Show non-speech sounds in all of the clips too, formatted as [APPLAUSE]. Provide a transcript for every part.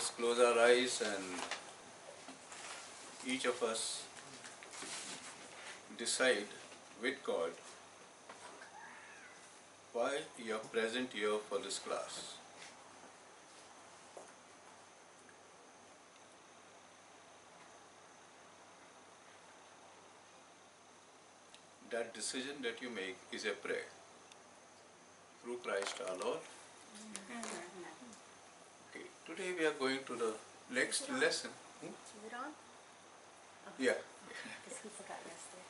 Let's close our eyes and each of us decide with God why you are present here for this class. That decision that you make is a prayer through Christ our Lord. Today we are going to the next lesson. Hmm? Is it on? Yeah, Because he forgot yesterday.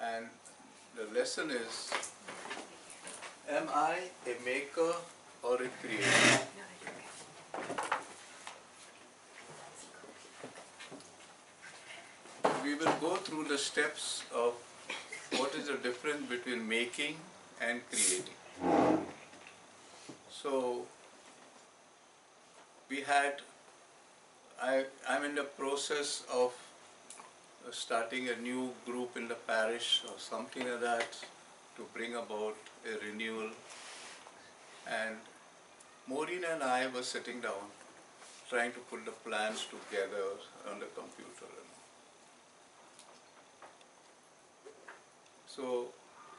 and the lesson is Am I a maker or a creator? No, it's okay. We will go through the steps of what is the difference between making and creating. So, we had, I, I'm in the process of starting a new group in the parish or something like that to bring about a renewal. And Maureen and I were sitting down trying to put the plans together on the computer. So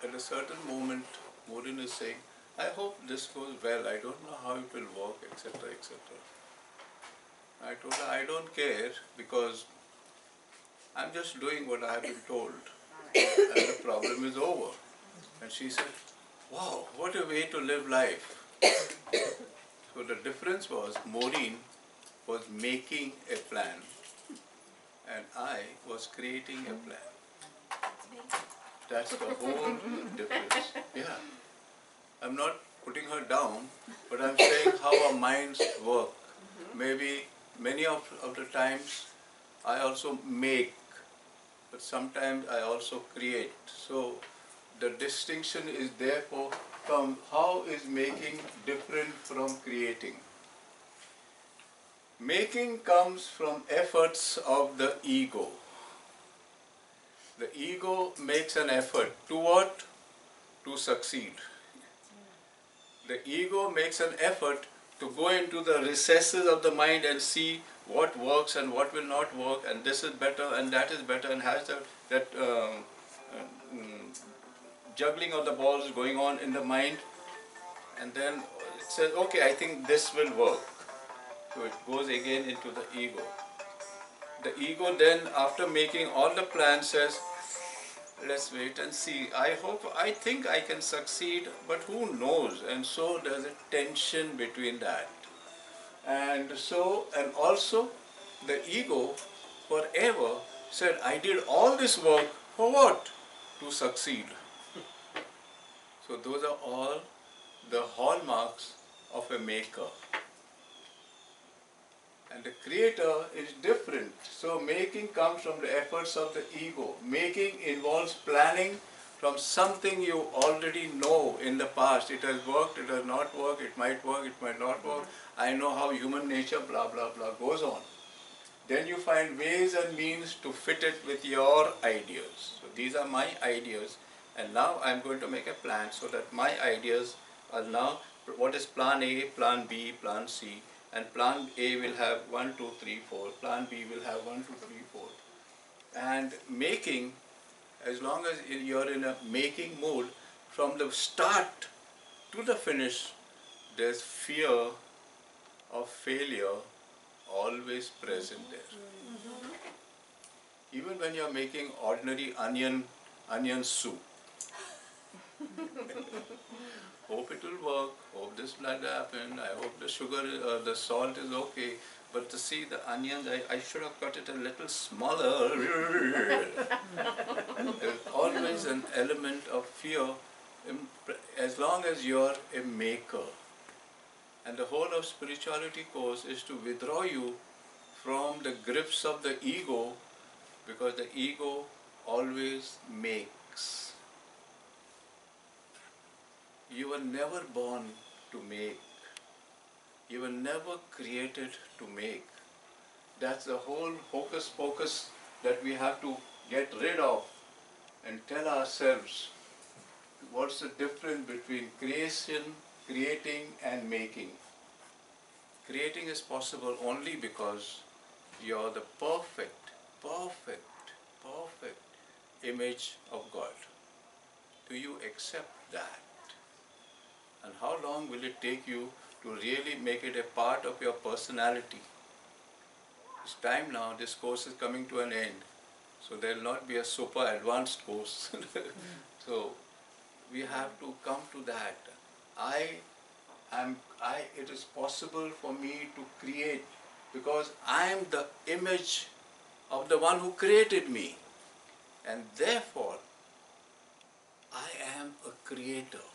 at a certain moment, Maureen is saying, I hope this goes well. I don't know how it will work, etc., etc. I told her, I don't care because I'm just doing what I have been told, and the problem is over. And she said, Wow, what a way to live life. so the difference was Maureen was making a plan, and I was creating a plan. That's the whole difference. Yeah. I'm not putting her down, but I'm saying how our minds work. Maybe many of, of the times I also make, but sometimes I also create. So the distinction is therefore from how is making different from creating. Making comes from efforts of the ego. The ego makes an effort to what? To succeed. The ego makes an effort to go into the recesses of the mind and see what works and what will not work, and this is better and that is better, and has the, that mm, juggling of the balls going on in the mind, and then it says, okay, I think this will work. So it goes again into the ego. The ego then, after making all the plans, says, let's wait and see. I hope, I think I can succeed, but who knows? And so there's a tension between that. And so, and also, the ego forever said, I did all this work for what? To succeed. [LAUGHS] So those are all the hallmarks of a maker. And the creator is different. So making comes from the efforts of the ego. Making involves planning from something you already know in the past. It has worked, it has not worked, it might work, it might not work. I know how human nature, blah, blah, blah, goes on. Then you find ways and means to fit it with your ideas. So these are my ideas. And now I'm going to make a plan so that my ideas are now what is plan A, plan B, plan C, and plan A will have 1, 2, 3, 4, plan B will have 1, 2, 3, 4. And making, as long as you're in a making mode, from the start to the finish, there's fear of failure always present there. Mm-hmm. Even when you're making ordinary onion, onion soup, [LAUGHS] hope it will work, hope this will happened, I hope the sugar, uh, the salt is okay, but to see the onions, I, I should have cut it a little smaller. There's always an element of fear as long as you're a maker. And the whole of spirituality course is to withdraw you from the grips of the ego because the ego always makes. You were never born to make. You were never created to make. That's the whole hocus pocus that we have to get rid of and tell ourselves what's the difference between creation, creating, and making. creating is possible only because you're the perfect, perfect, perfect image of God. Do you accept that? And how long will it take you to really make it a part of your personality? It's time now, this course is coming to an end. So there will not be a super advanced course. [LAUGHS] so we have to come to that. I am I it is possible for me to create because I am the image of the one who created me. And therefore I am a creator.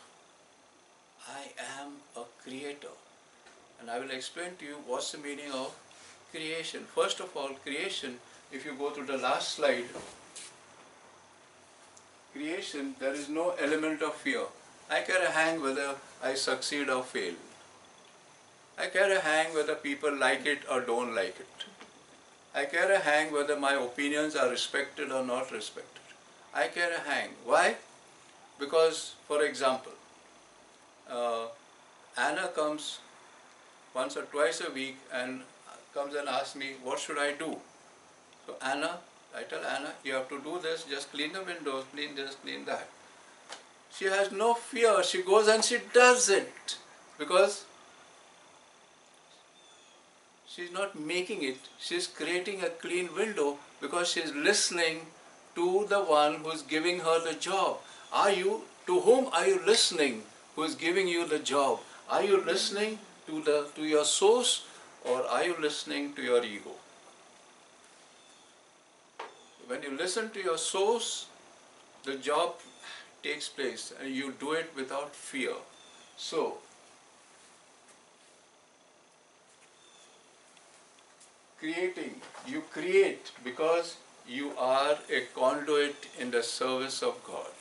I am a creator. And I will explain to you what's the meaning of creation. First of all, creation, if you go to the last slide, creation, there is no element of fear. I care a hang whether I succeed or fail. I care a hang whether people like it or don't like it. I care a hang whether my opinions are respected or not respected. I care a hang. Why? Because, for example, uh, Anna comes once or twice a week and comes and asks me, what should I do? So Anna, I tell Anna, you have to do this, just clean the windows, clean this, clean that. She has no fear, she goes and she does it because she's not making it, she's creating a clean window because she's listening to the one who's giving her the job. Are you, to whom are you listening who is giving you the job? Are you listening to, the, to your source or are you listening to your ego? When you listen to your source, the job takes place and you do it without fear. So, creating, you create because you are a conduit in the service of God.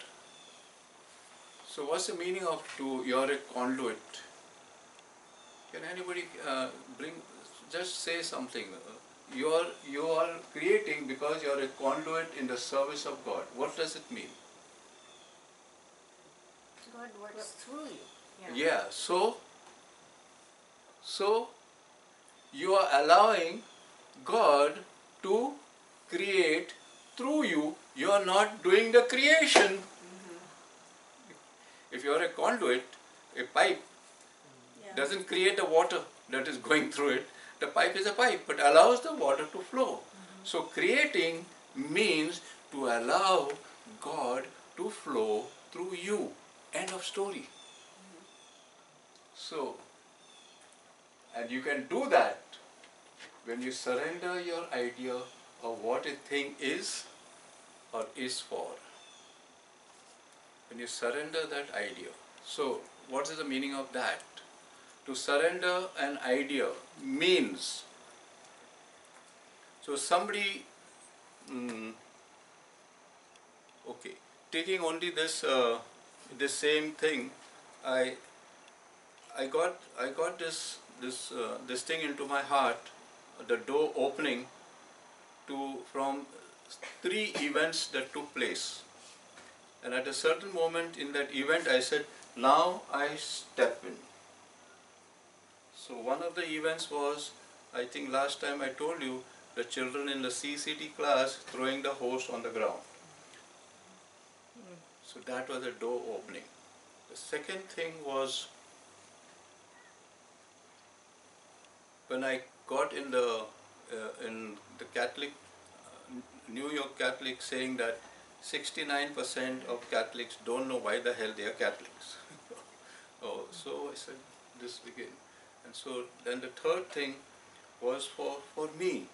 So, what's the meaning of to you're a conduit? Can anybody uh, bring, just say something? You are, you are creating because you are a conduit in the service of God. What does it mean? God works through you. Yeah, so, so you are allowing God to create through you. You are not doing the creation. If you are a conduit, a pipe Yeah. doesn't create the water that is going through it. The pipe is a pipe, but allows the water to flow. Mm-hmm. So creating means to allow God to flow through you. End of story. Mm-hmm. So, and you can do that when you surrender your idea of what a thing is or is for. When you surrender that idea. So, what is the meaning of that? To surrender an idea means. So, somebody, mm, okay, taking only this, uh, this same thing, I, I got, I got this, this, uh, this thing into my heart, the door opening to from three events that took place. And at a certain moment in that event, I said, now I step in. So one of the events was, I think last time I told you, the children in the CCD class throwing the hose on the ground. So that was a door opening. The second thing was when I got in the uh, in the Catholic uh, New York Catholic saying that 69% of Catholics don't know why the hell they are Catholics. [LAUGHS] oh, so I said this again. And so then the third thing was for, for me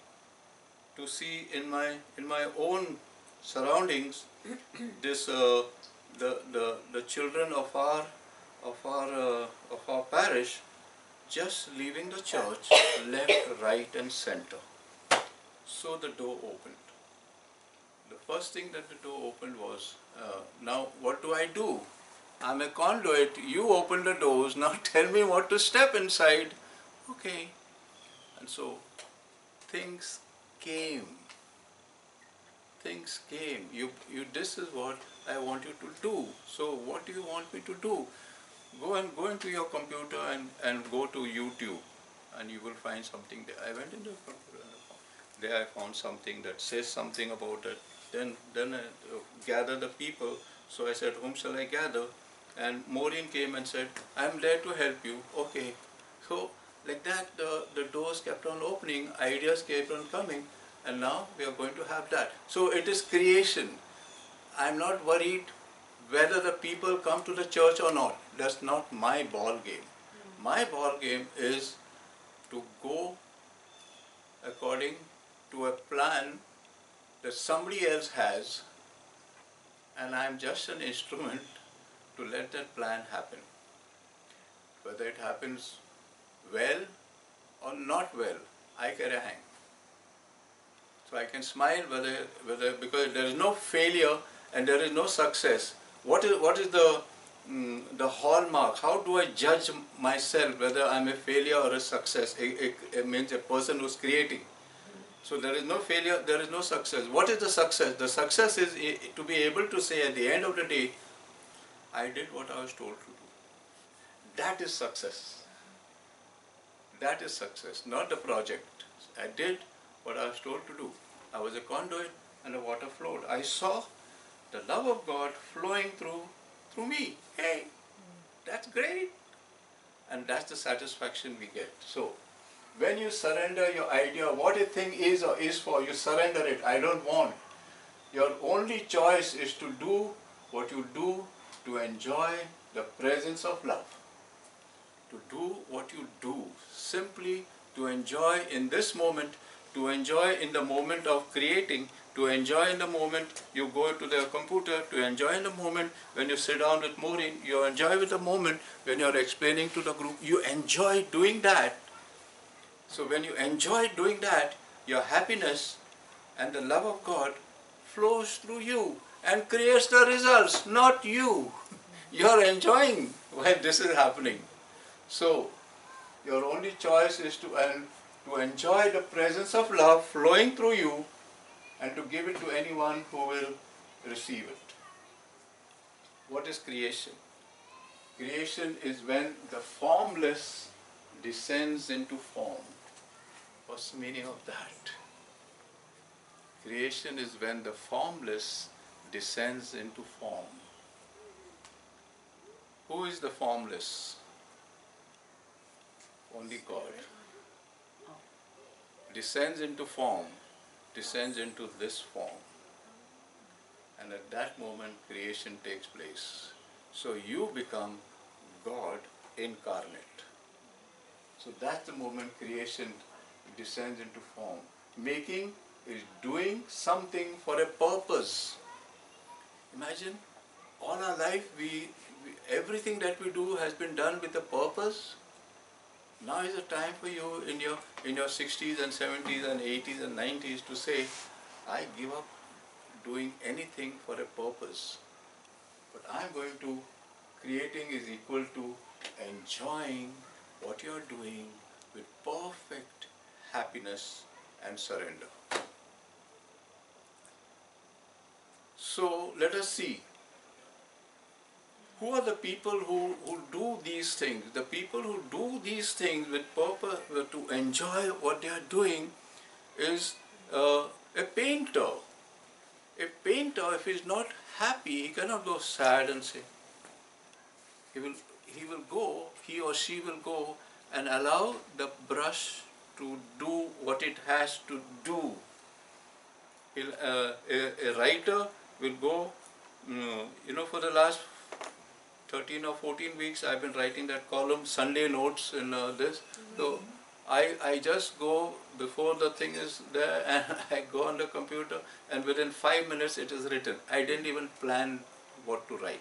to see in my in my own surroundings [COUGHS] this uh, the, the the children of our of our uh, of our parish just leaving the church [COUGHS] left right and center so the door opened the first thing that the door opened was uh, now what do i do? I'm a conduit. You open the doors. [LAUGHS] Now tell me what to step inside. Okay. And so things came. Things came. You you this is what i want you to do. So what do you want me to do? Go and go into your computer and, and go to youtube and you will find something there. I went in the there I found something that says something about it. Then then I uh, gather the people. So I said, whom shall I gather? And Maureen came and said, I'm there to help you. Okay. So like that the, the doors kept on opening, ideas kept on coming, and now we are going to have that. So it is creation. I'm not worried whether the people come to the church or not. That's not my ball game. My ball game is to go according to a plan that somebody else has, and I'm just an instrument to let that plan happen. Whether it happens well or not well, I a hang. So I can smile whether, whether because there is no failure and there is no success. What is, what is the, mm, the hallmark? How do I judge myself whether I'm a failure or a success? It, it, it means a person who's creating. So there is no failure, there is no success. What is the success? The success is to be able to say at the end of the day, I did what I was told to do. That is success. That is success, not the project. I did what I was told to do. I was a conduit and the water flowed. I saw the love of God flowing through through me. Hey, that's great. And that's the satisfaction we get. So when you surrender your idea, what a thing is or is for, you surrender it. I don't want. Your only choice is to do what you do to enjoy the presence of love. To do what you do, simply to enjoy in this moment, to enjoy in the moment of creating, to enjoy in the moment you go to the computer, to enjoy in the moment when you sit down with Maureen, you enjoy with the moment when you're explaining to the group, you enjoy doing that. So when you enjoy doing that, your happiness and the love of God flows through you and creates the results, not you. [LAUGHS] You're enjoying when this is happening. So your only choice is to, and to enjoy the presence of love flowing through you and to give it to anyone who will receive it. What is creation? Creation is when the formless descends into form. What's the meaning of that? Creation is when the formless descends into form. Who is the formless? Only God. Descends into form, descends into this form. And at that moment, creation takes place. So you become God incarnate. So that's the moment creation descends into form. Making is doing something for a purpose. Imagine all our life we, we, everything that we do has been done with a purpose. Now is the time for you in your in your 60s and 70s and 80s and 90s to say, I give up doing anything for a purpose. But I'm going to creating is equal to enjoying what you're doing with perfect happiness and surrender. So let us see. Who are the people who, who do these things? The people who do these things with purpose to enjoy what they are doing is uh, a painter. A painter, if he's not happy, he cannot go sad and say. He will, he will go, he or she will go and allow the brush to do what it has to do. Uh, a, a, writer will go, mm, you know, for the last 13 or 14 weeks I've been writing that column, Sunday notes and uh, this. Mm-hmm. So I, I just go before the thing is there [LAUGHS] and I go on the computer and within five minutes it is written. I didn't even plan what to write.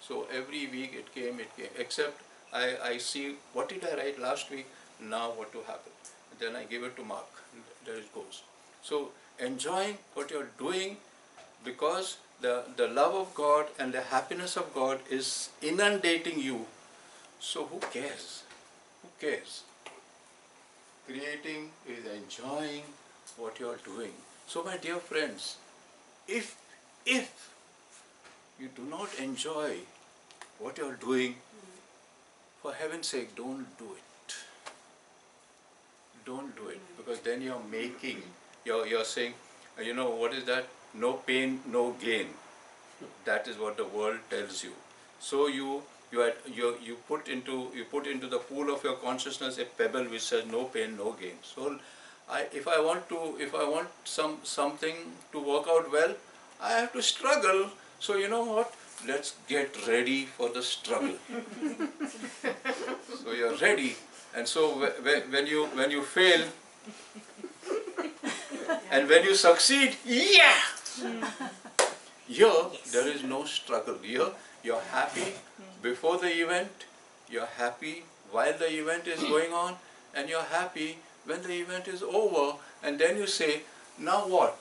So every week it came, it came, except I, I see what did I write last week, now what to happen. Then I give it to Mark, there it goes. So enjoying what you're doing because the, the love of God and the happiness of God is inundating you. So who cares? Who cares? Creating is enjoying what you are doing. So my dear friends, if if you do not enjoy what you are doing, for heaven's sake, don't do it. Don't do it because then you're making, you're, you're saying, uh, you know, what is that? No pain, no gain. That is what the world tells you. So you you are, you you put into you put into the pool of your consciousness a pebble which says no pain, no gain. So I, if I want to if I want some something to work out well, I have to struggle. So you know what? Let's get ready for the struggle. [LAUGHS] so you're ready, and so wh- wh- when you when you fail, and when you succeed, yeah. Here there is no struggle. Here you're happy before the event, you're happy while the event is going on, and you're happy when the event is over, and then you say, now what?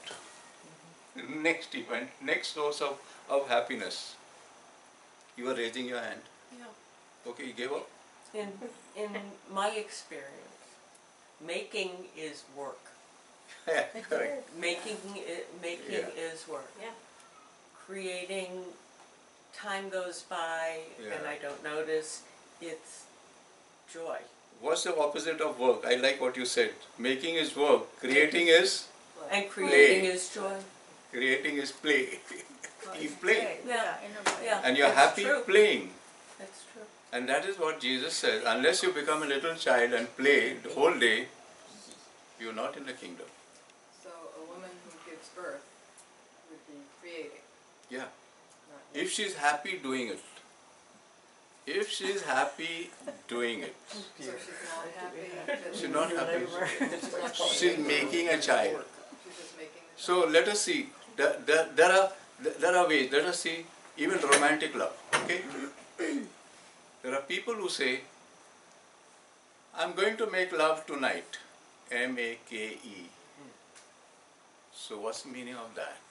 Next event, next source of, of happiness. You are raising your hand. Yeah. Okay, you gave up? In, in my experience, making is work. Yeah, [LAUGHS] correct. Making, i- making Yeah. is work. Yeah. Creating, time goes by and Yeah. I don't notice, it's joy. What's the opposite of work? I like what you said. Making is work, creating is And creating Play. is joy. creating is play. you [LAUGHS] play. Yeah, in a way. yeah. And you're that's happy true. playing. That's true. And that is what Jesus says. Unless you become a little child and play the whole day, you're not in the kingdom. So a woman who gives birth would be creating, Yeah. not If she's happy doing it. If she's happy doing it. [LAUGHS] So she's not happy. that- She's not happy. She's not She's creating. making a child. She's just making the So let us see. There, there, there are there are ways. Let us see even romantic love. Okay. There are people who say, "I'm going to make love tonight." M A K E. So what's the meaning of that?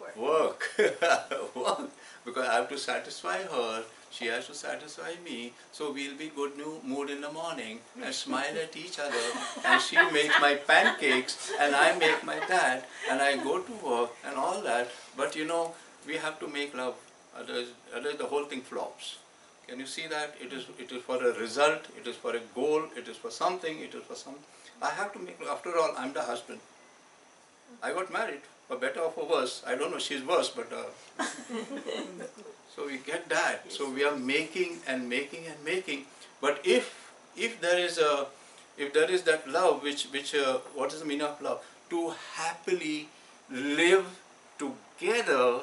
work. Work. [LAUGHS] Work. Because I have to satisfy her, she has to satisfy me, so we'll be good new mood in the morning and smile at each other. And she makes my pancakes and I make my that and I go to work and all that. But you know, we have to make love, otherwise, otherwise the whole thing flops. Can you see that? It is, it is for a result, it is for a goal, it is for something, it is for some. I have to make, after all, I'm the husband. I got married, for better or for worse. I don't know, she's worse, but. Uh, [LAUGHS] so we get that. So we are making and making and making. But if if there is a if there is that love, which which uh, what is the meaning of love? To happily live together,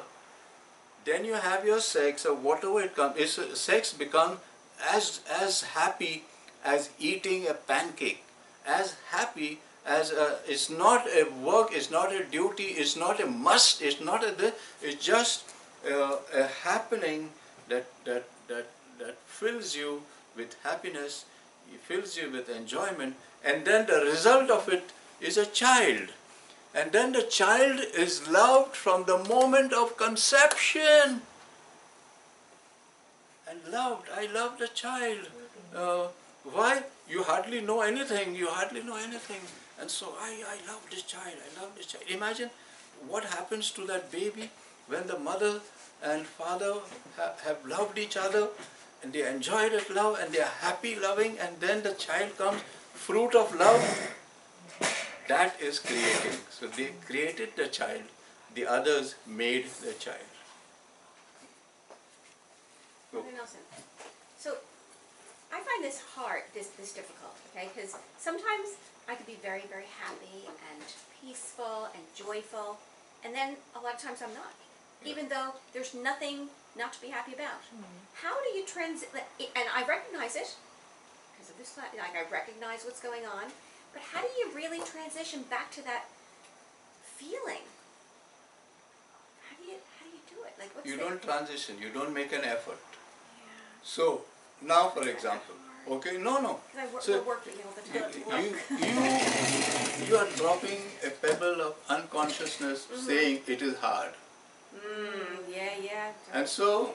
then you have your sex or whatever it comes. Is sex become as as happy as eating a pancake, as happy as a, it's not a work, it's not a duty, it's not a must, it's not a it's just uh, a happening that that that that fills you with happiness, it fills you with enjoyment, and then the result of it is a child. And then the child is loved from the moment of conception. And loved, I love the child. Uh, why? You hardly know anything, you hardly know anything. And so I, I love this child, I love this child. Imagine what happens to that baby when the mother and father have, have loved each other and they enjoy that love and they are happy loving and then the child comes, fruit of love, that is creating. So they created the child, the others made the child. Go. Nelson, so I find this hard, this, this difficult, okay? Because sometimes I could be very, very happy and peaceful and joyful, and then a lot of times I'm not, even though there's nothing not to be happy about. Hmm. How do you transit? And I recognize it because of this. Like I recognize what's going on, but how do you really transition back to that feeling? How do you how do you do it? Like what's You don't transition, you don't make an effort. Yeah. So now for example, okay, no, no. Because I work, So working all the You, you, you, are dropping a pebble of unconsciousness saying it is hard. Mm, yeah, yeah. And so,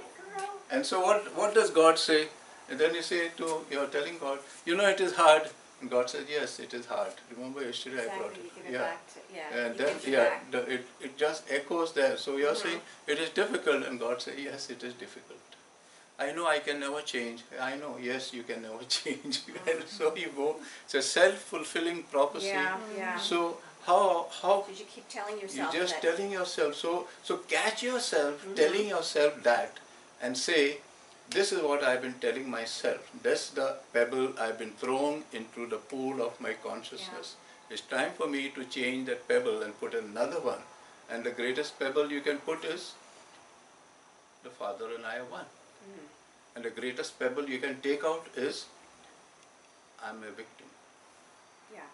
and so what, what does God say? And then you say to, you're telling God, you know it is hard. And God says, yes, it is hard. Remember yesterday I brought it. you give it yeah. to, yeah. And then, yeah, the, it, it just echoes there. So you're Mhm. saying it is difficult, and God says, yes, it is difficult. I know I can never change. I know, yes, you can never [LAUGHS] change. and so you go. It's a self-fulfilling prophecy. Yeah, yeah. So how how Did you keep telling yourself you're just telling yourself so so catch yourself Mm-hmm. telling yourself that and say this is what I've been telling myself. That's the pebble I've been thrown into the pool of my consciousness. It's time for me to change that pebble and put another one. And the greatest pebble you can put is the Father and I are one. Mm. And the greatest pebble you can take out is I'm a victim. yeah.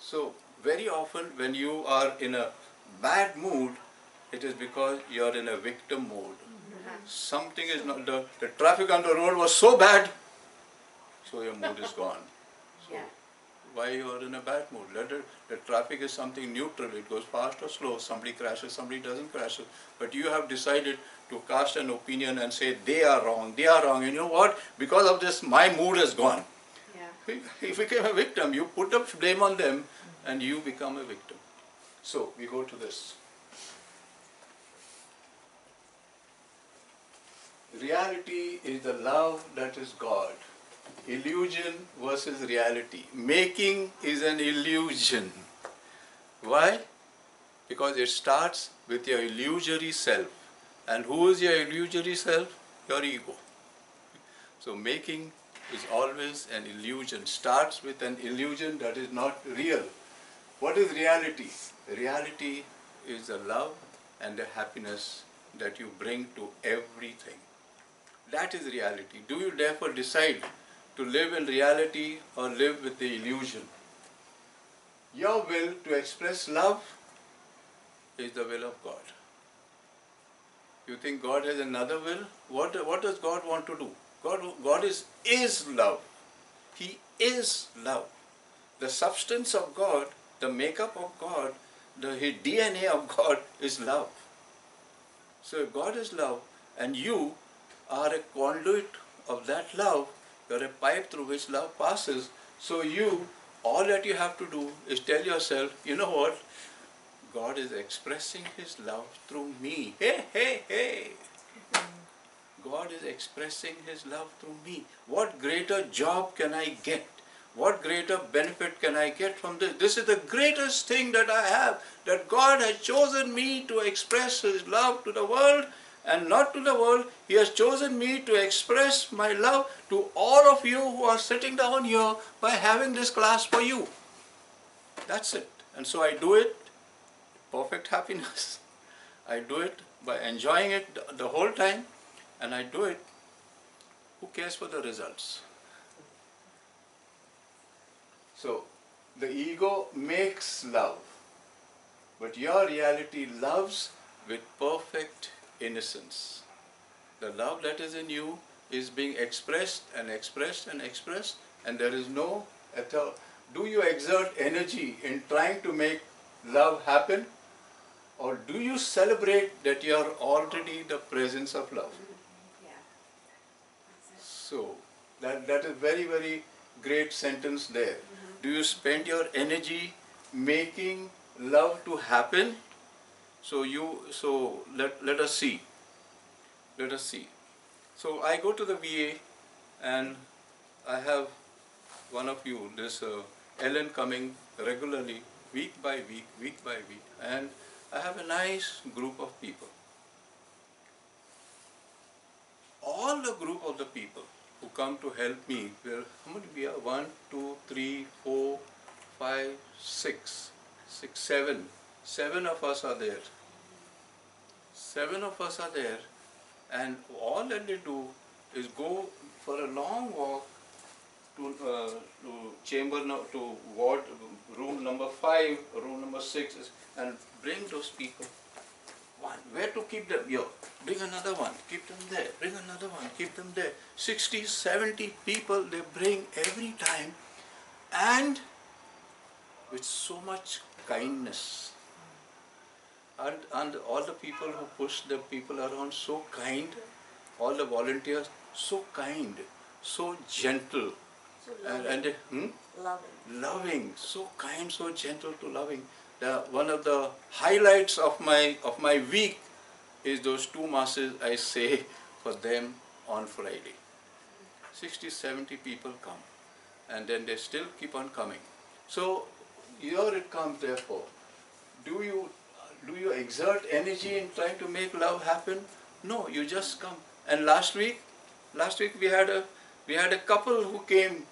So, very often when you are in a bad mood, it is because you are in a victim mode. Something is not, the, the traffic on the road was so bad, so your mood is gone. So, Yeah. why you are in a bad mood? Let it, the traffic is something neutral, it goes fast or slow, somebody crashes, somebody doesn't crash. But you have decided to cast an opinion and say they are wrong, they are wrong, and you know what? Because of this, my mood is gone. Yeah. You became a victim. You put the blame on them and you become a victim. So we go to this. Reality is the love that is God. Illusion versus reality. Making is an illusion. Why? Because it starts with your illusory self. And who is your illusory self? Your ego. So making is always an illusion, starts with an illusion that is not real. What is reality? Reality is the love and the happiness that you bring to everything. That is reality. Do you therefore decide to live in reality or live with the illusion? Your will to express love is the will of God. You think God has another will? What, what does God want to do? God, God is, is love. He is love. The substance of God, the makeup of God, the DNA of God is love. So if God is love and you are a conduit of that love, you're a pipe through which love passes. So you, all that you have to do is tell yourself, you know what? God is expressing His love through me. Hey, hey, hey. God is expressing His love through me. What greater job can I get? What greater benefit can I get from this? This is the greatest thing that I have that God has chosen me to express His love to the world and not to the world. He has chosen me to express my love to all of you who are sitting down here by having this class for you. That's it. And so I do it perfect happiness. [LAUGHS] I do it by enjoying it the- whole time, and I do it. Who cares for the results? So, the ego makes love, but your reality loves with perfect innocence. The love that is in you is being expressed and expressed and expressed, and there is no all. Do you exert energy in trying to make love happen? Or do you celebrate that you are already the presence of love? Yeah. So, that, that is very, very great sentence there. Mm-hmm. Do you spend your energy making love to happen? So you, so let, let us see. Let us see. So I go to the VA and I have one of you, this uh, Ellen coming regularly, week by week, week by week, and I have a nice group of people. All the group of the people who come to help me, well, how many we are? One, two, three, four, five, six, six, seven. Seven of us are there. Seven of us are there, and all that they do is go for a long walk to, uh, to chamber no, to ward room number five, room number six, and bring those people. One, where to keep them? Yo, bring another one, keep them there, bring another one, keep them there. 60, 70 people they bring every time, and with so much kindness. And, and all the people who push the people around so kind, all the volunteers so kind, so gentle, So and, loving. and they- hmm? loving. loving, so kind, so gentle to loving. The, one of the highlights of my of my week is those two masses I say for them on Friday. 60, 70 people come, and then they still keep on coming. So here it comes, therefore. Do you do you exert energy in trying to make love happen? No, you just come. And last week, last week we had a we had a couple who came.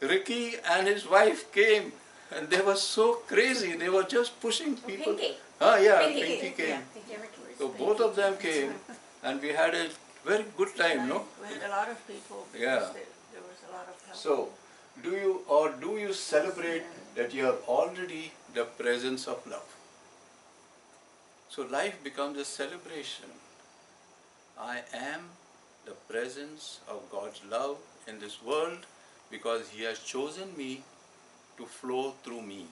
Ricky and his wife came, and they were so crazy. They were just pushing Oh, people. Pinky. Ah, yeah, Pinky. Pinky came. Yeah, Pinky. So both of them came, [LAUGHS] and we had a very good time, no? We had a lot of people, Yeah. there, there was a lot of help. So, do you or do you celebrate that you are already the presence of love? So life becomes a celebration. I am the presence of God's love in this world because He has chosen me to flow through me.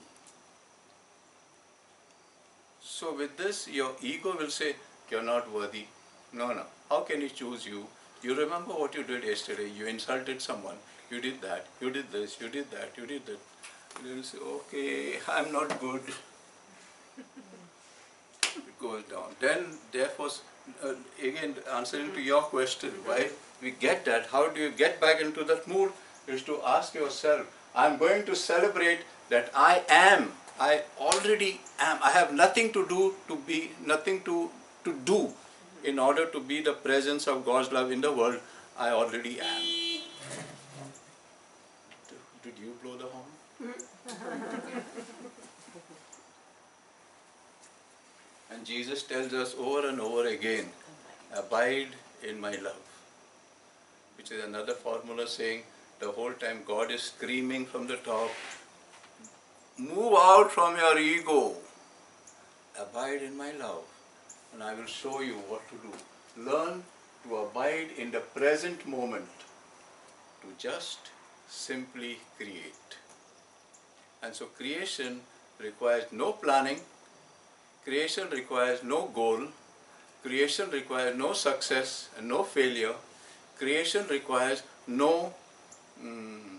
So with this, your ego will say, you're not worthy. No, no. How can He choose you? You remember what you did yesterday. You insulted someone. You did that. You did this. You did that. You did that. You will say, okay, I'm not good. [LAUGHS] it goes down. Then, therefore, uh, again, answering to your question, why we get that, how do you get back into that mood, is to ask yourself, I'm going to celebrate that I am, I already am, I have nothing to do to be, nothing to, to do in order to be the presence of God's love in the world, I already am. [LAUGHS] Did you blow the horn? [LAUGHS] And Jesus tells us over and over again, abide in my love. Which is another formula saying the whole time God is screaming from the top, move out from your ego, abide in my love, and I will show you what to do. Learn to abide in the present moment, to just simply create. And so creation requires no planning, creation requires no goal, creation requires no success and no failure, creation requires no mm,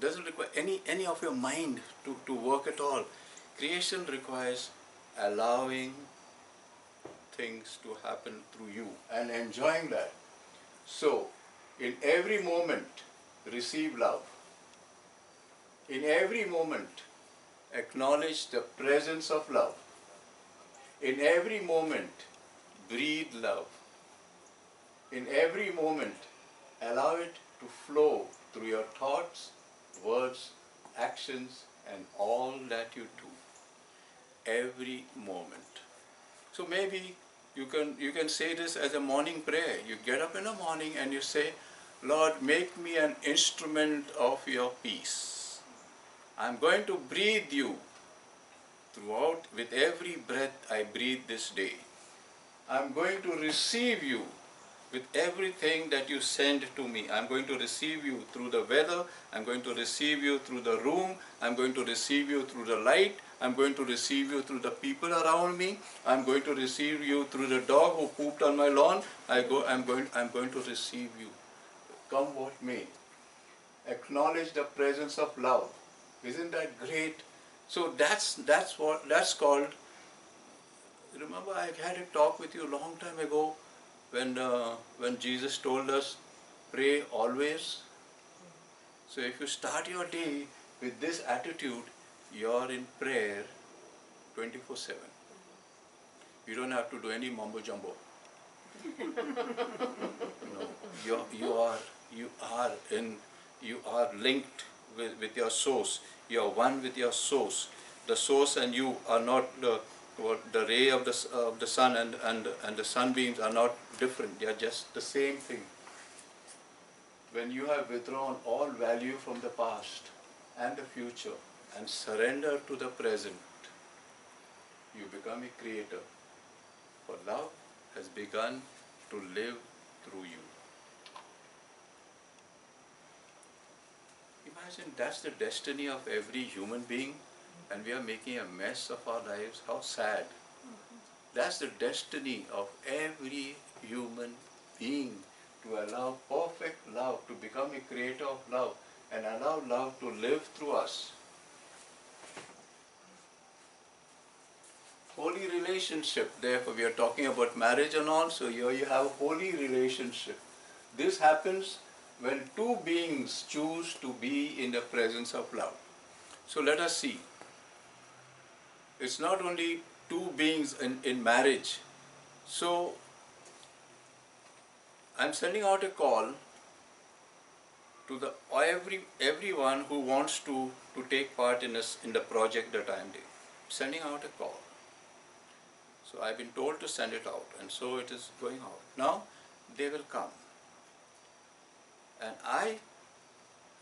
doesn't require any any of your mind to, to work at all. Creation requires allowing things to happen through you and enjoying that. So, in every moment, receive love. In every moment, acknowledge the presence of love. In every moment, breathe love. In every moment, allow it to flow through your thoughts, words, actions, and all that you do. Every moment. So maybe you can you can say this as a morning prayer. You get up in the morning and you say, Lord, make me an instrument of your peace. I'm going to breathe you throughout with every breath I breathe this day. I'm going to receive you with everything that you send to me. I'm going to receive you through the weather. I'm going to receive you through the room. I'm going to receive you through the light. I'm going to receive you through the people around me. I'm going to receive you through the dog who pooped on my lawn. I go, I'm, going, I'm going to receive you. Come what may. Acknowledge the presence of love. Isn't that great? So that's, that's what, that's called, remember I had a talk with you a long time ago when, uh, when Jesus told us, pray always. So if you start your day with this attitude, you're in prayer 24 7. You don't have to do any mumbo jumbo. [LAUGHS] no, you you are you are in you are linked with, with your source. You are one with your source. The source and you are not the the ray of the of the sun and and and the sunbeams are not different. They are just the same thing. When you have withdrawn all value from the past and the future and surrender to the present, you become a creator. For love has begun to live through you. Imagine that's the destiny of every human being, and we are making a mess of our lives. How sad. That's the destiny of every human being to allow perfect love, to become a creator of love, and allow love to live through us. holy relationship. Therefore, we are talking about marriage and all. So here you have holy relationship. This happens when two beings choose to be in the presence of love. So let us see. It's not only two beings in, in marriage. So I'm sending out a call to the every everyone who wants to to take part in this in the project that I am doing. Sending out a call. So I've been told to send it out, and so it is going out. Now they will come, and I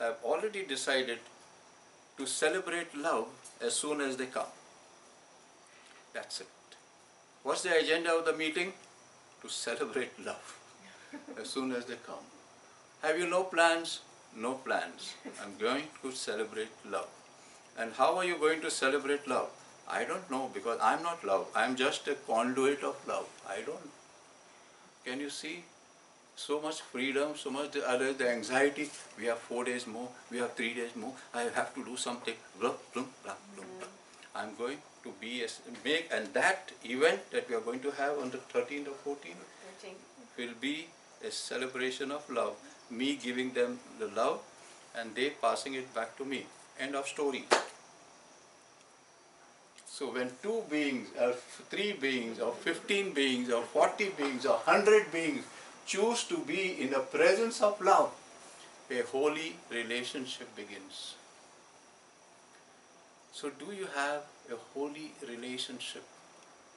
have already decided to celebrate love as soon as they come. That's it. What's the agenda of the meeting? To celebrate love [LAUGHS] as soon as they come. Have you no plans? No plans. I'm going to celebrate love. And how are you going to celebrate love? I don't know because I'm not love. I'm just a conduit of love. I don't. Can you see? So much freedom, so much the, other, the anxiety. We have four days more, we have three days more. I have to do something. Blah, blah, blah, blah. I'm going to be a, make, and that event that we are going to have on the 13th or 14th will be a celebration of love. Me giving them the love and they passing it back to me. End of story. So when two beings, or three beings, or 15 beings, or 40 beings, or 100 beings choose to be in the presence of love, a holy relationship begins. So do you have a holy relationship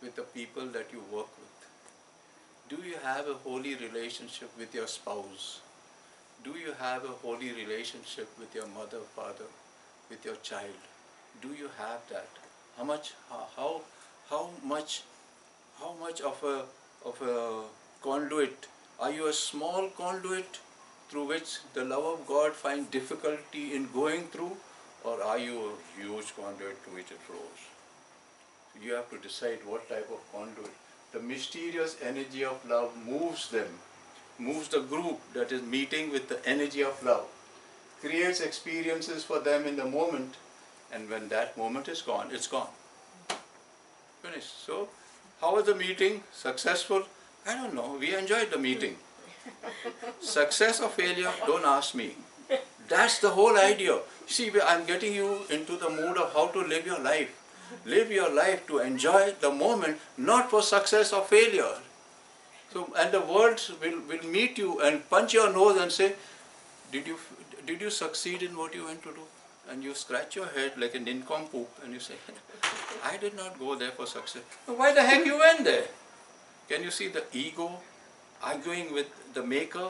with the people that you work with? Do you have a holy relationship with your spouse? Do you have a holy relationship with your mother, father, with your child? Do you have that? How much, how, how, much, how much of a, of a conduit? Are you a small conduit through which the love of God finds difficulty in going through? Or are you a huge conduit to which it flows? You have to decide what type of conduit. The mysterious energy of love moves them, moves the group that is meeting with the energy of love, creates experiences for them in the moment, and when that moment is gone, it's gone. Finished. So, how was the meeting? Successful? I don't know. We enjoyed the meeting. [LAUGHS] Success or failure? Don't ask me. That's the whole idea. See, I'm getting you into the mood of how to live your life. Live your life to enjoy the moment, not for success or failure. So, and the world will, will meet you and punch your nose and say, did you, did you succeed in what you went to do? And you scratch your head like a nincompoop and you say, [LAUGHS] I did not go there for success. Why the heck you went there? Can you see the ego arguing with the maker,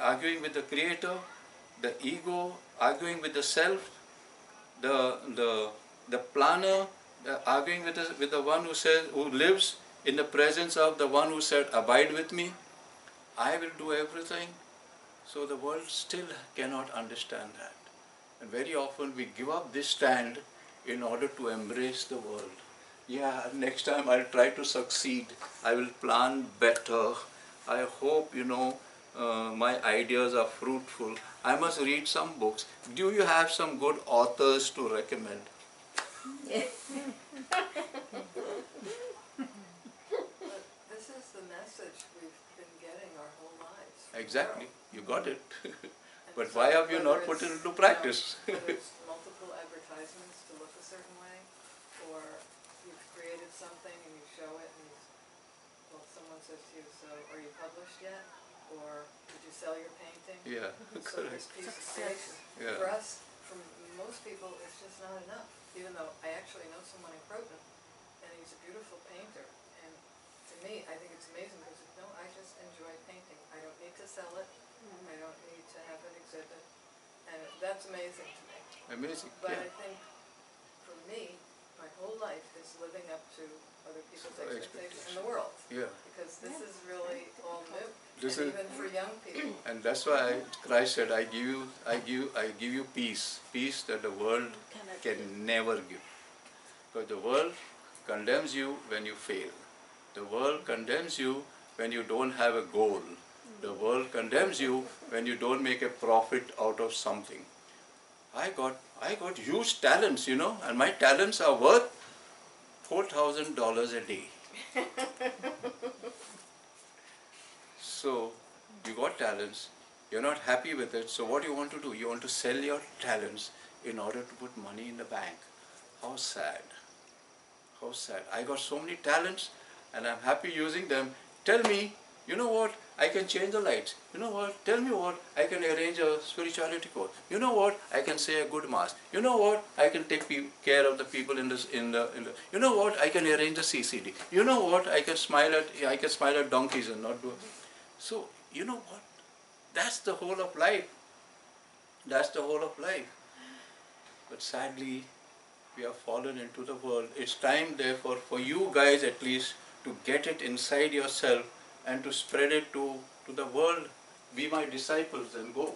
arguing with the creator, the ego arguing with the self, the, the, the planner uh, arguing with the, with the one who says, who lives in the presence of the one who said, abide with me, I will do everything. So the world still cannot understand that. And very often we give up this stand in order to embrace the world. Yeah, next time I'll try to succeed. I will plan better. I hope, you know, uh, my ideas are fruitful. I must read some books. Do you have some good authors to recommend? But this is the message we've been getting our whole lives. Exactly, you got it. [LAUGHS] But so why have you not put it into practice? [LAUGHS] Multiple advertisements to look a certain way, or something and you show it and you, well, someone says to you, so are you published yet? Or did you sell your painting? Yeah, [LAUGHS] So correct. this piece of creation. Yeah. For us, for most people, it's just not enough, even though I actually know someone in Croton, and he's a beautiful painter. And to me, I think it's amazing because, no, I just enjoy painting. I don't need to sell it, mm-hmm. I don't need to have an exhibit, and that's amazing to me. Amazing, But I think, for me, my whole life is living up to other people's expectations in the world. Yeah, Because this is really all new, This and is- even for young people. [CLEARS THROAT] and that's why I, Christ said, I give you, I give, I give you peace, peace that the world can never give. Because the world condemns you when you fail. The world condemns you when you don't have a goal. The world condemns you when you don't make a profit out of something. I got, I got huge talents, you know, and my talents are worth $4,000 a day. [LAUGHS] so, you got talents, you're not happy with it, so what do you want to do? You want to sell your talents in order to put money in the bank. How sad. How sad. I got so many talents and I'm happy using them. Tell me, you know what? I can change the lights. You know what? Tell me what? I can arrange a spirituality course. You know what? I can say a good mass. You know what? I can take care of the people in this in the in the. You know what? I can arrange the CCD. You know what? I can smile at I can smile at donkeys and not do. So you know what? That's the whole of life. That's the whole of life. But sadly, we have fallen into the world. It's time, therefore, for you guys at least to get it inside yourself and to spread it to, to the world. Be my disciples and go.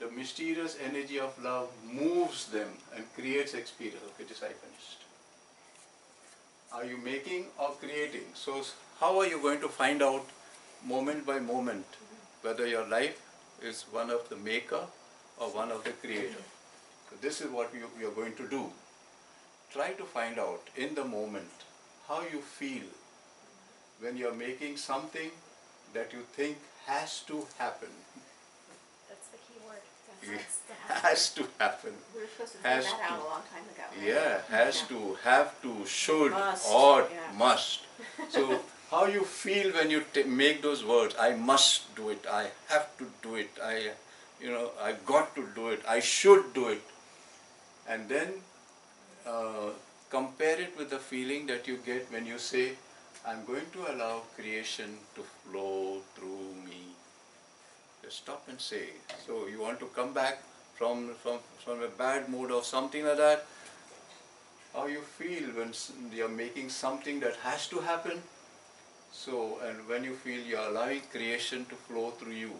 The mysterious energy of love moves them and creates experience. Okay, finished. Are you making or creating? So, how are you going to find out moment by moment whether your life is one of the maker or one of the creator? So, this is what we, we are going to do. Try to find out in the moment how you feel when you're making something that you think has to happen. That's the key word. Yeah. That's. [LAUGHS] [LAUGHS] Has to happen. We were supposed to Has figure that out a long time ago. right? Yeah, has to, have to, should, Must, ought, yeah. must. [LAUGHS] So, how you feel when you t- make those words? I must do it. I have to do it. I, you know, I got to do it. I should do it. And then uh, compare it with the feeling that you get when you say, I'm going to allow creation to flow through me. Just stop and say. So you want to come back from, from, from a bad mood or something like that. How you feel when you're making something that has to happen. So, and when you feel you're allowing creation to flow through you,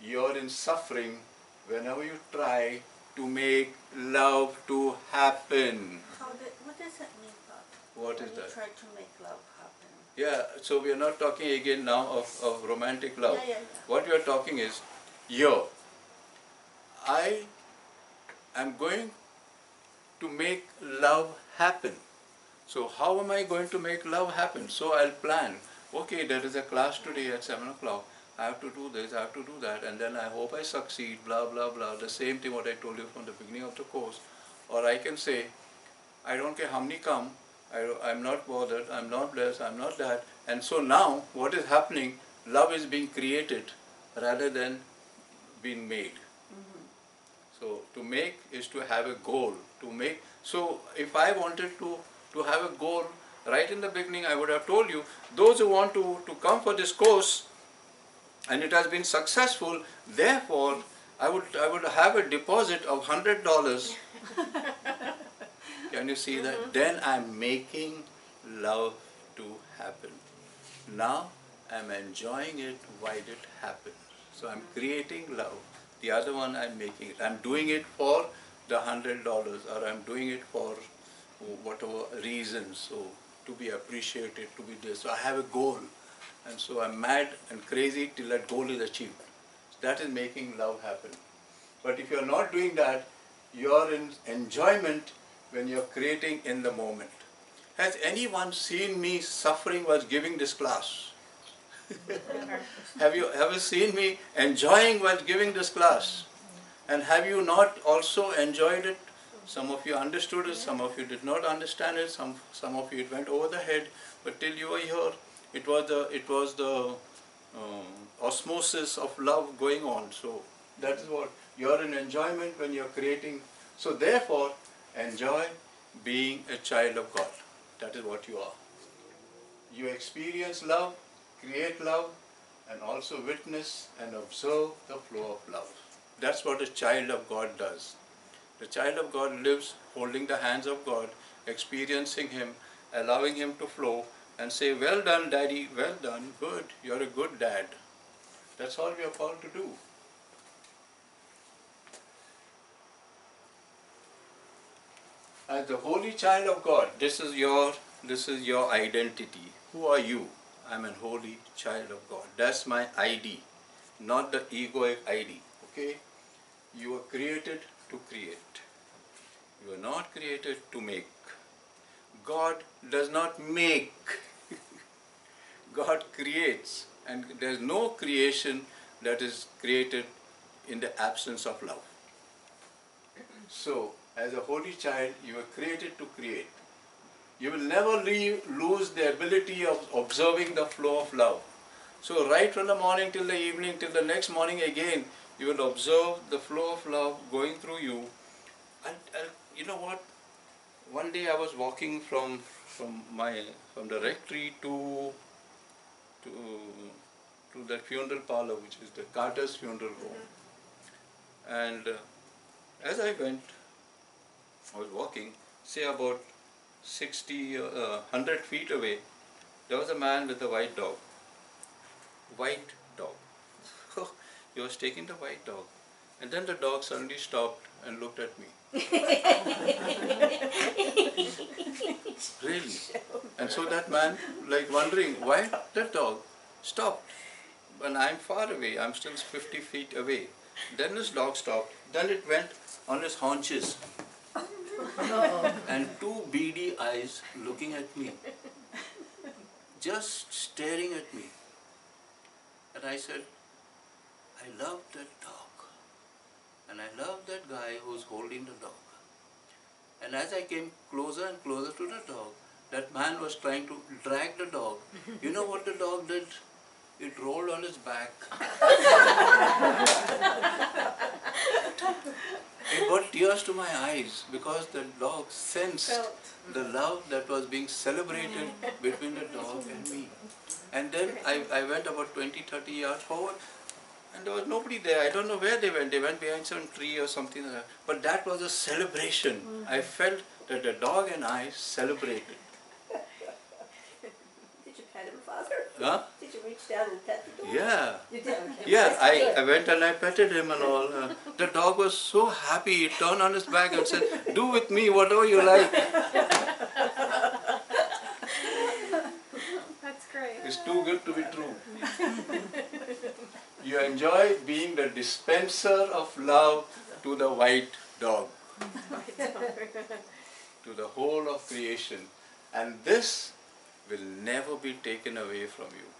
you're in suffering whenever you try to make love to happen. How did, what does that mean, Bob? What when is you that? try to make love? Yeah, so we are not talking again now of, of romantic love. Yeah, yeah, yeah. What we are talking is, yo, I am going to make love happen. So how am I going to make love happen? So I'll plan. Okay, there is a class today at seven o'clock. I have to do this, I have to do that, and then I hope I succeed. Blah blah blah. The same thing what I told you from the beginning of the course. Or I can say, I don't care how many come. I, I'm not bothered. I'm not blessed. I'm not that. And so now, what is happening? Love is being created rather than being made. Mm-hmm. So to make is to have a goal. To make so if I wanted to to have a goal right in the beginning, I would have told you those who want to to come for this course, and it has been successful. Therefore, I would I would have a deposit of hundred dollars. [LAUGHS] Can you see that? Mm-hmm. Then I'm making love to happen. Now I'm enjoying it while it happens. So I'm creating love. The other one I'm making it. I'm doing it for the hundred dollars or I'm doing it for whatever reason. So to be appreciated, to be this. So I have a goal. And so I'm mad and crazy till that goal is achieved. That is making love happen. But if you're not doing that, you're in enjoyment when you're creating in the moment. Has anyone seen me suffering while giving this class? [LAUGHS] have you ever seen me enjoying while giving this class? And have you not also enjoyed it? Some of you understood it, some of you did not understand it, some, some of you it went over the head, but till you were here, it was the, it was the um, osmosis of love going on. So that is what you're in enjoyment when you're creating. So therefore, enjoy being a child of God. That is what you are. You experience love, create love, and also witness and observe the flow of love. That's what a child of God does. The child of God lives holding the hands of God, experiencing Him, allowing Him to flow, and say, Well done, Daddy, well done, good, you're a good dad. That's all we are called to do. As the holy child of God, this is your this is your identity. Who are you? I'm an holy child of God. That's my ID, not the egoic ID. Okay? You are created to create. You are not created to make. God does not make. [LAUGHS] God creates. And there's no creation that is created in the absence of love. So, as a holy child, you were created to create. You will never leave, lose the ability of observing the flow of love. So, right from the morning till the evening, till the next morning again, you will observe the flow of love going through you. And, and you know what? One day I was walking from from my from the rectory to to to the funeral parlor, which is the Carter's funeral home. And uh, as I went, I was walking, say about 60, uh, 100 feet away, there was a man with a white dog. White dog. [LAUGHS] he was taking the white dog. And then the dog suddenly stopped and looked at me. [LAUGHS] really? And so that man, like wondering, why that dog stopped? When I'm far away, I'm still 50 feet away. Then this dog stopped. Then it went on its haunches. And two beady eyes looking at me. Just staring at me. And I said, I love that dog. And I love that guy who's holding the dog. And as I came closer and closer to the dog, that man was trying to drag the dog. You know what the dog did? It rolled on its back. [LAUGHS] it brought tears to my eyes because the dog sensed Felt. the love that was being celebrated between the dog and me. And then I, I went about 20, 30 yards forward and there was nobody there. I don't know where they went. They went behind some tree or something like that. But that was a celebration. I mm-hmm. felt that the dog and I celebrated. [LAUGHS] Did you pet him, Father? Huh? Did you reach down and pet the dog? Yeah. You did, okay. Yeah, I. I went and I petted him and all. Uh, the dog was so happy. He turned on his back and said, Do with me whatever you like. [LAUGHS] That's great. It's too good to be true. You enjoy being the dispenser of love to the white dog, to the whole of creation. And this will never be taken away from you.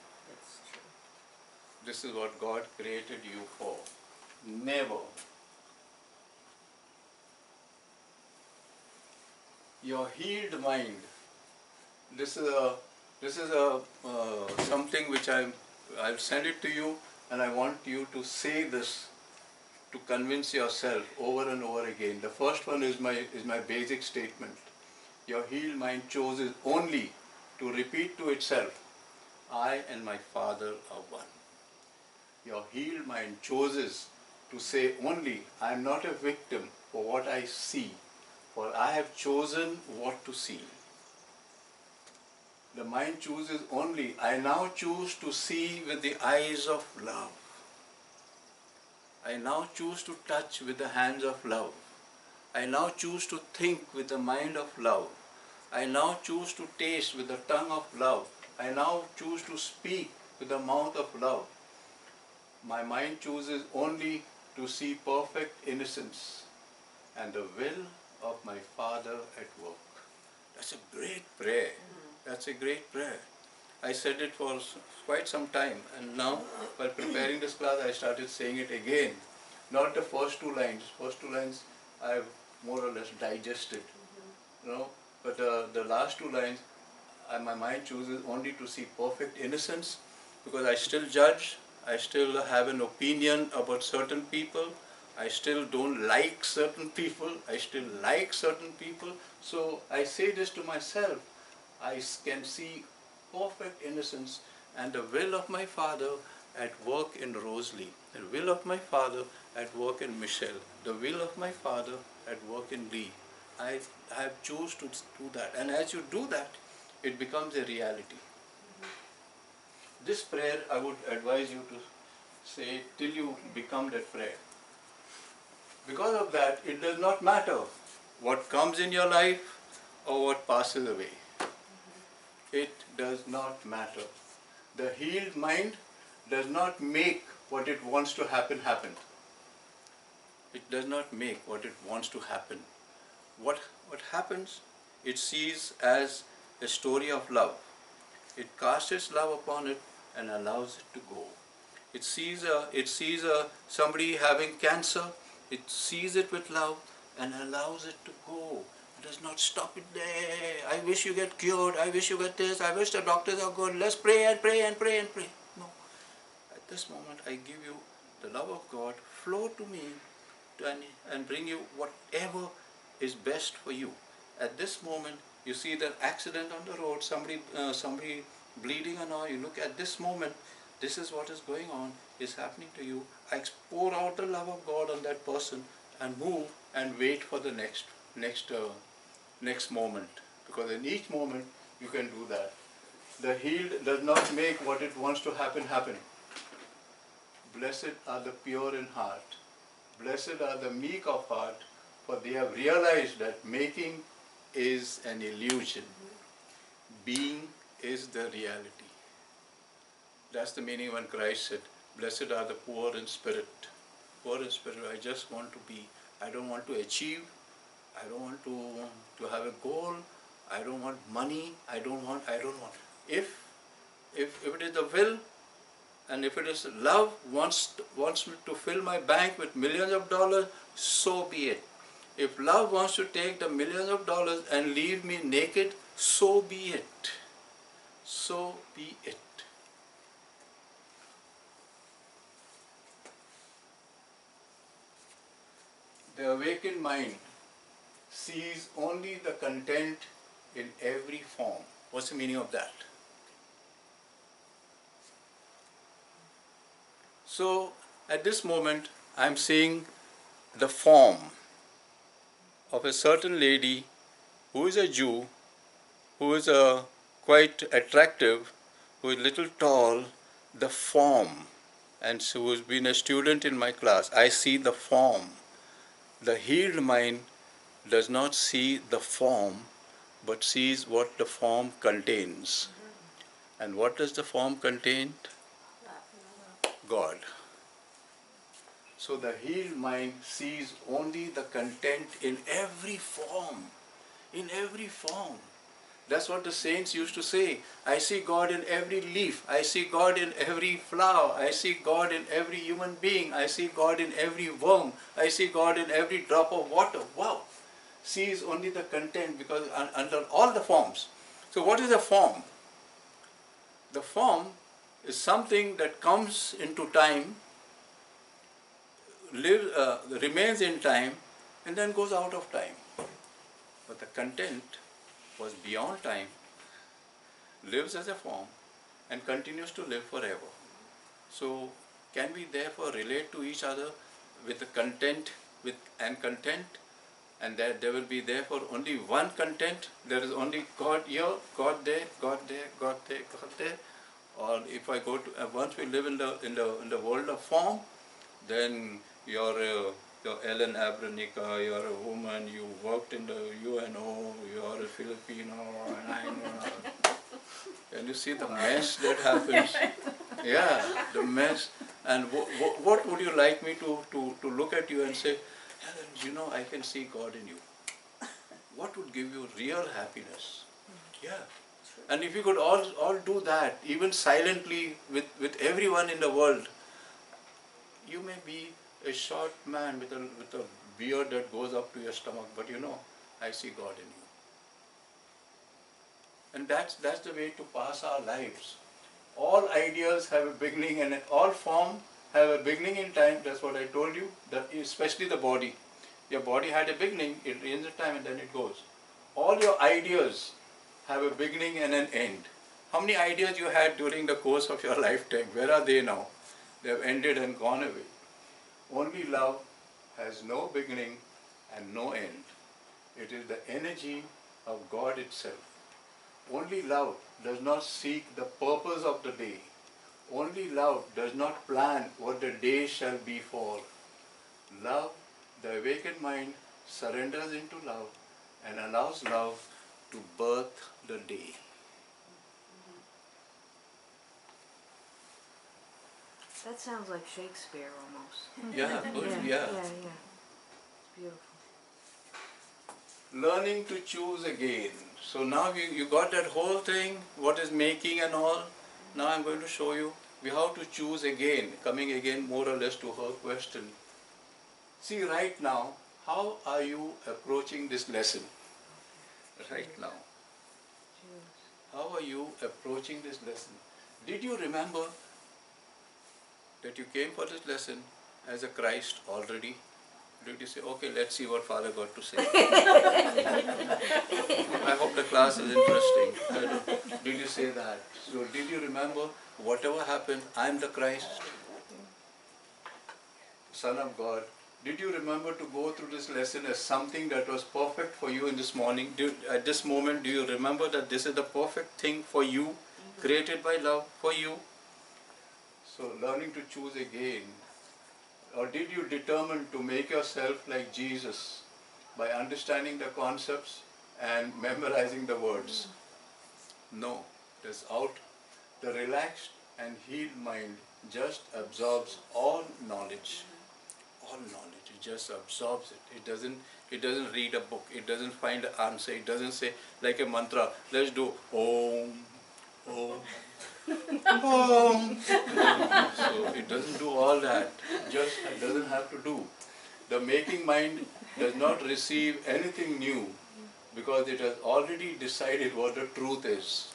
This is what God created you for. Never. Your healed mind. This is a this is a uh, something which I I'll send it to you, and I want you to say this to convince yourself over and over again. The first one is my is my basic statement. Your healed mind chooses only to repeat to itself, I and my Father are one. Your healed mind chooses to say only, I am not a victim for what I see, for I have chosen what to see. The mind chooses only, I now choose to see with the eyes of love. I now choose to touch with the hands of love. I now choose to think with the mind of love. I now choose to taste with the tongue of love. I now choose to speak with the mouth of love. My mind chooses only to see perfect innocence and the will of my Father at work. That's a great prayer. That's a great prayer. I said it for quite some time, and now, while preparing this class, I started saying it again. Not the first two lines. First two lines I've more or less digested, you know. But uh, the last two lines, uh, my mind chooses only to see perfect innocence, because I still judge. I still have an opinion about certain people. I still don't like certain people. I still like certain people. So I say this to myself. I can see perfect innocence and the will of my Father at work in Rosalie, the will of my Father at work in Michelle, the will of my Father at work in Lee. I have choose to do that, and as you do that, it becomes a reality. This prayer I would advise you to say till you become that prayer. Because of that, it does not matter what comes in your life or what passes away. It does not matter. The healed mind does not make what it wants to happen happen. It does not make what it wants to happen. What, what happens it sees as a story of love. It casts its love upon it and allows it to go. It sees a, it sees a, somebody having cancer, it sees it with love and allows it to go. It does not stop it there. I wish you get cured. I wish you get this. I wish the doctors are good. Let's pray and pray and pray and pray. No. At this moment, I give you the love of God. Flow to me and, and bring you whatever is best for you. At this moment, you see the accident on the road, somebody, uh, somebody bleeding and all. You look at this moment. This is what is going on. Is happening to you. I pour out the love of God on that person and move and wait for the next, next, uh, next moment. Because in each moment you can do that. The healed does not make what it wants to happen happen. Blessed are the pure in heart. Blessed are the meek of heart, for they have realized that making is an illusion. Being is the reality. That's the meaning when Christ said, Blessed are the poor in spirit. Poor in spirit, I just want to be. I don't want to achieve. I don't want to, to have a goal. I don't want money. I don't want, I don't want. If, if, if it is the will and if it is love wants, wants me to fill my bank with millions of dollars, so be it. If love wants to take the millions of dollars and leave me naked, so be it. So be it. The awakened mind sees only the content in every form. What's the meaning of that? So at this moment, I'm seeing the form of a certain lady who is a Jew, who is a quite attractive, who is little tall, the form, and who has been a student in my class. I see the form. The healed mind does not see the form, but sees what the form contains. Mm-hmm. And what does the form contain? God. So the healed mind sees only the content in every form. In every form. That's what the saints used to say. I see God in every leaf. I see God in every flower. I see God in every human being. I see God in every worm. I see God in every drop of water. Wow. Sees only the content because under all the forms. So what is a form? The form is something that comes into time, live, uh, remains in time, and then goes out of time. But the content was beyond time, lives as a form, and continues to live forever. So, can we therefore relate to each other with the content with and content, and that there will be therefore only one content? There is only God here, God there, God there, God there, God there. Or if I go to uh, once we live in the in the in the world of form, then you're uh, you're Ellen Abranica, you're a woman, you worked in the UNO, you're a Filipino, and I know. And you see the mess that happens. Yeah, the mess. And what would you like me to, to, to look at you and say, Helen, you know, I can see God in you. What would give you real happiness? Yeah. And if you could all, all do that, even silently with, with everyone in the world, you may be a short man with a, with a beard that goes up to your stomach, but you know, I see God in you. And that's, that's the way to pass our lives. All ideas have a beginning and all form have a beginning in time. That's what I told you, that especially the body. Your body had a beginning, it ends a time and then it goes. All your ideas have a beginning and an end. How many ideas you had during the course of your [LAUGHS] lifetime? Where are they now? They have ended and gone away. Only love has no beginning and no end. It is the energy of God itself. Only love does not seek the purpose of the day. Only love does not plan what the day shall be for. Love, the awakened mind, surrenders into love and allows love to birth the day. That sounds like Shakespeare almost. [LAUGHS] Yeah, good, yeah, yeah. yeah, yeah. It's beautiful. learning to choose again. So now you, you got that whole thing, what is making and all. Now I'm going to show you we have to choose again, coming again more or less to her question. See right now, how are you approaching this lesson? Right now. How are you approaching this lesson? Did you remember that you came for this lesson as a Christ already? Did you say, okay, let's see what Father got to say? [LAUGHS] I hope the class is interesting. Did you say that? So, did you remember whatever happened, I'm the Christ, Son of God? Did you remember to go through this lesson as something that was perfect for you in this morning? Do, at this moment, do you remember that this is the perfect thing for you, created by love for you? So, learning to choose again. Or did you determine to make yourself like Jesus by understanding the concepts and memorizing the words? No, it is out. The relaxed and healed mind just absorbs all knowledge. All knowledge. It just absorbs it. It doesn't it doesn't read a book. It doesn't find an answer. It doesn't say like a mantra, let's do Om Om So it doesn't do all that. Just it doesn't have to do. The making mind does not receive anything new because it has already decided what the truth is.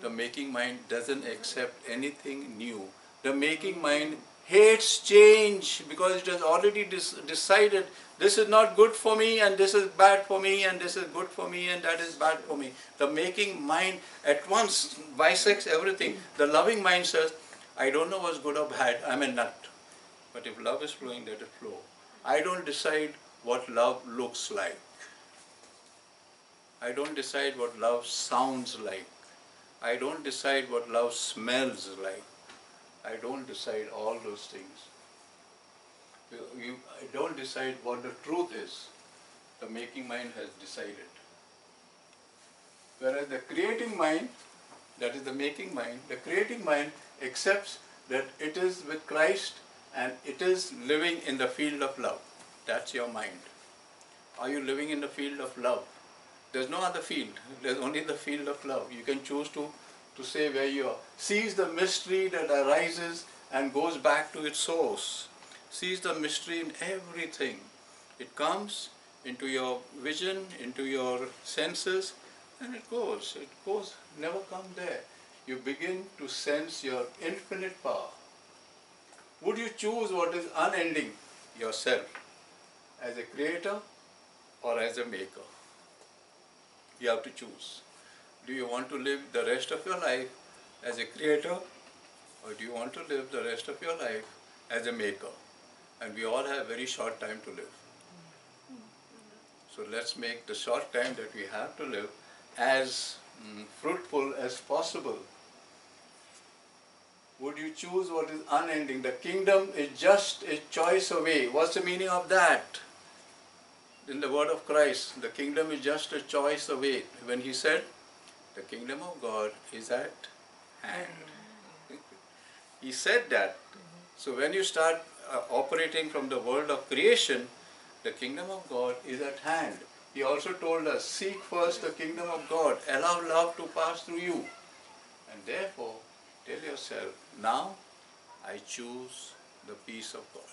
The making mind doesn't accept anything new. The making mind hates change because it has already decided this is not good for me and this is bad for me and this is good for me and that is bad for me. The making mind at once bisects everything. The loving mind says, I don't know what's good or bad, I'm a nut. But if love is flowing, let it flow. I don't decide what love looks like. I don't decide what love sounds like. I don't decide what love smells like. I don't decide all those things. You, I don't decide what the truth is. The making mind has decided. Whereas the creating mind, that is the making mind, the creating mind accepts that it is with Christ and it is living in the field of love. That's your mind. Are you living in the field of love? There's no other field. There's only the field of love. You can choose to, to say where you are. Sees the mystery that arises and goes back to its source. Sees the mystery in everything. It comes into your vision, into your senses, and it goes. It goes, never come there. You begin to sense your infinite power. Would you choose what is unending yourself as a creator or as a maker? You have to choose. Do you want to live the rest of your life as a creator or do you want to live the rest of your life as a maker? And we all have very short time to live. So let's make the short time that we have to live as mm, fruitful as possible. Would you choose what is unending? The kingdom is just a choice away. What's the meaning of that? In the word of Christ, the kingdom is just a choice away. When he said, the kingdom of God is at hand. [LAUGHS] he said that. So when you start uh, operating from the world of creation, the kingdom of God is at hand. He also told us, seek first the kingdom of God, allow love to pass through you. And therefore, tell yourself, now I choose the peace of God.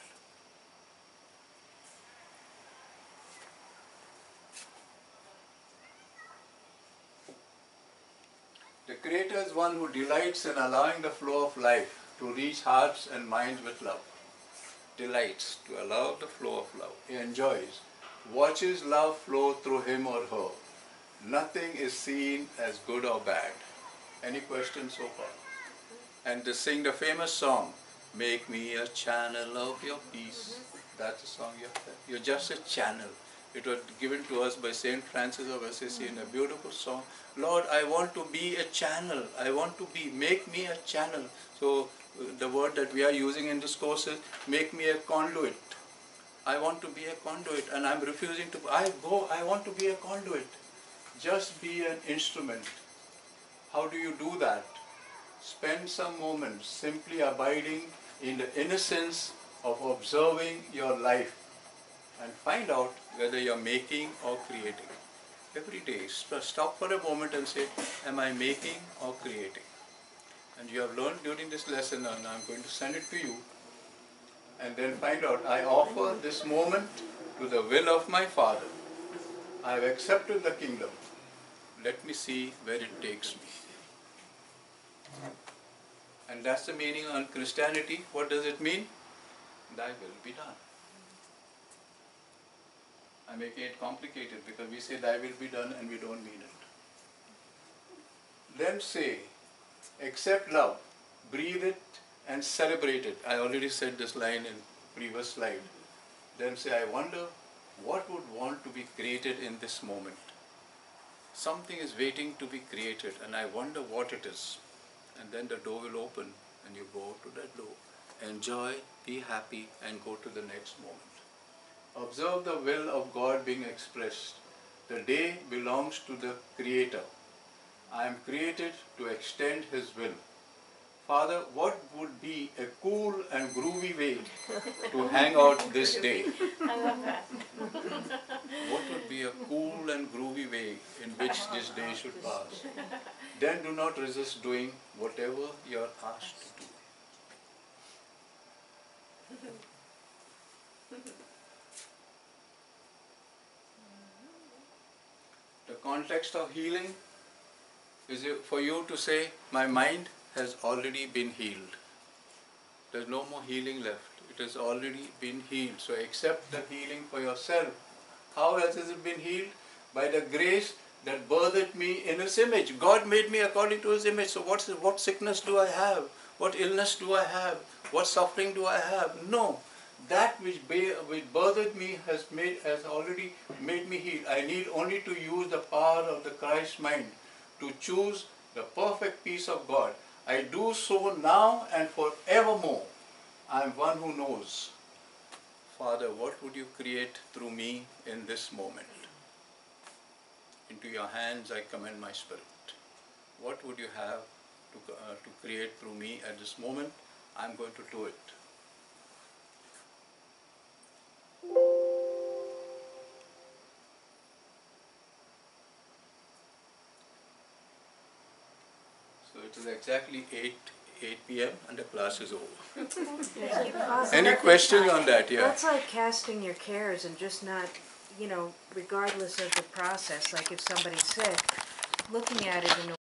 The Creator is one who delights in allowing the flow of life to reach hearts and minds with love. Delights to allow the flow of love. He enjoys, watches love flow through him or her. Nothing is seen as good or bad. Any questions so far? And to sing the famous song, Make me a channel of your peace. That's the song you have. You're just a channel. It was given to us by Saint Francis of Assisi in a beautiful song. Lord, I want to be a channel. I want to be. Make me a channel. So uh, the word that we are using in this course is make me a conduit. I want to be a conduit, and I'm refusing to. I go. I want to be a conduit. Just be an instrument. How do you do that? Spend some moments simply abiding in the innocence of observing your life and find out whether you're making or creating. every day, stop for a moment and say, Am I making or creating? And you have learned during this lesson, and I'm going to send it to you. And then find out, I offer this moment to the will of my Father. I have accepted the kingdom. Let me see where it takes me. And that's the meaning on Christianity. What does it mean? Thy will be done. I'm making it complicated because we say thy will be done and we don't mean it. Then say, accept love, breathe it and celebrate it. I already said this line in previous slide. Then say, I wonder what would want to be created in this moment. Something is waiting to be created and I wonder what it is. And then the door will open and you go to that door. Enjoy, be happy and go to the next moment. Observe the will of God being expressed. The day belongs to the Creator. I am created to extend His will. Father, what would be a cool and groovy way to hang out this day? I love that. What would be a cool and groovy way in which this day should pass? Then do not resist doing whatever you are asked to do. Context of healing is for you to say, My mind has already been healed. There's no more healing left. It has already been healed. So accept the healing for yourself. How else has it been healed? By the grace that birthed me in His image. God made me according to His image. So what's, what sickness do I have? What illness do I have? What suffering do I have? No. That which, which birthed me has made has already made me heal. I need only to use the power of the Christ mind to choose the perfect peace of God. I do so now and forevermore. I am one who knows. Father, what would you create through me in this moment? Into your hands I commend my spirit. What would you have to, uh, to create through me at this moment? I'm going to do it. Exactly 8, 8 p.m. and the class is over. Any questions on that? Yeah. That's like casting your cares and just not, you know, regardless of the process, like if somebody's sick, looking at it in a